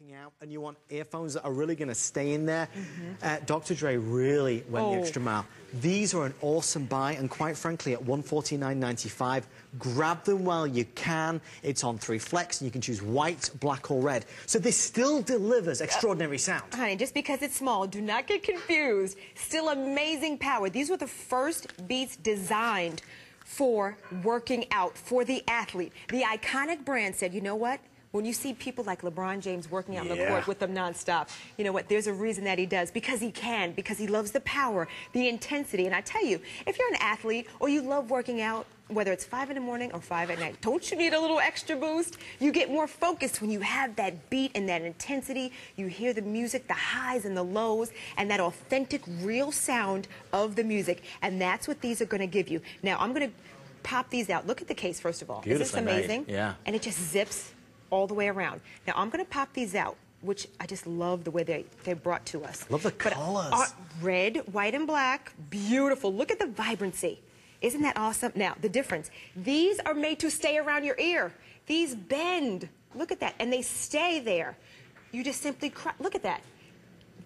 working out and you want earphones that are really going to stay in there, uh, Dr. Dre really went the Oh. extra mile. These are an awesome buy, and quite frankly, at $149.95, grab them while you can. It's on three flex, and you can choose white, black, or red. So this still delivers extraordinary sound. Honey, just because it's small, do not get confused. Still amazing power. These were the first beats designed for working out, for the athlete. The iconic brand said, you know what? When you see people like LeBron James working out on the court with them nonstop, you know what? There's a reason that he does. Because he can, because he loves the power, the intensity. And I tell you, if you're an athlete or you love working out, whether it's 5 in the morning or 5 at night, don't you need a little extra boost? You get more focused when you have that beat and that intensity. You hear the music, the highs and the lows, and that authentic, real sound of the music. And that's what these are going to give you. Now, I'm going to pop these out. Look at the case, first of all. Is this Beautifully made, amazing? yeah. And it just zips all the way around. Now, I'm going to pop these out. Which I just love the way they, they're brought to us. Love the But, uh, red, white, and black. Beautiful. Look at the vibrancy. Isn't that awesome? Now, the difference. These are made to stay around your ear. These bend. Look at that. And they stay there. You just simply, look at that.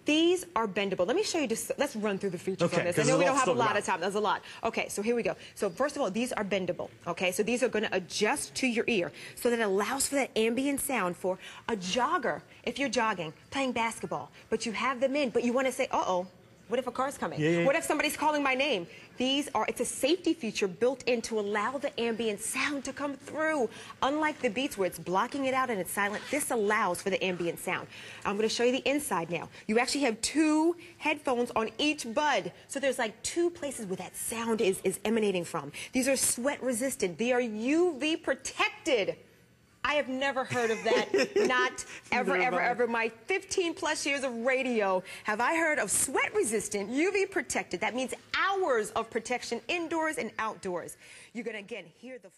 These are bendable. Let me show you just, let's run through the features Okay, on this. I know we don't have a lot of time. There's a lot. Okay, so here we go. So first of all, these are bendable. Okay, so these are going to adjust to your ear. So that allows for that ambient sound for a jogger. If you're jogging, playing basketball, but you have them in, but you want to say, uh-oh, what if a car's coming? Yeah, yeah. What if somebody's calling my name? These are, it's a safety feature built in to allow the ambient sound to come through. Unlike the Beats where it's blocking it out and it's silent, this allows for the ambient sound. I'm going to show you the inside now. You actually have two headphones on each bud. So there's like two places where that sound is, is emanating from. These are sweat resistant. They are UV protected. I have never heard of that. Not ever, ever, ever. My 15 plus years of radio have I heard of sweat resistant, UV protected. That means hours of protection indoors and outdoors. You're going to again hear the